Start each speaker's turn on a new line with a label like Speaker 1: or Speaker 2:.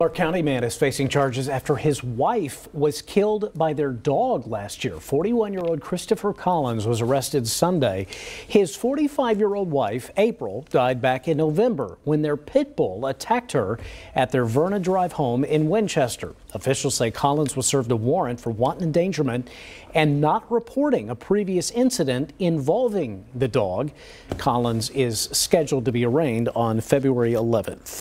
Speaker 1: Clark County man is facing charges after his wife was killed by their dog last year. 41-year-old Christopher Collins was arrested Sunday. His 45-year-old wife, April, died back in November when their pit bull attacked her at their Verna Drive home in Winchester. Officials say Collins was served a warrant for wanton endangerment and not reporting a previous incident involving the dog. Collins is scheduled to be arraigned on February 11th.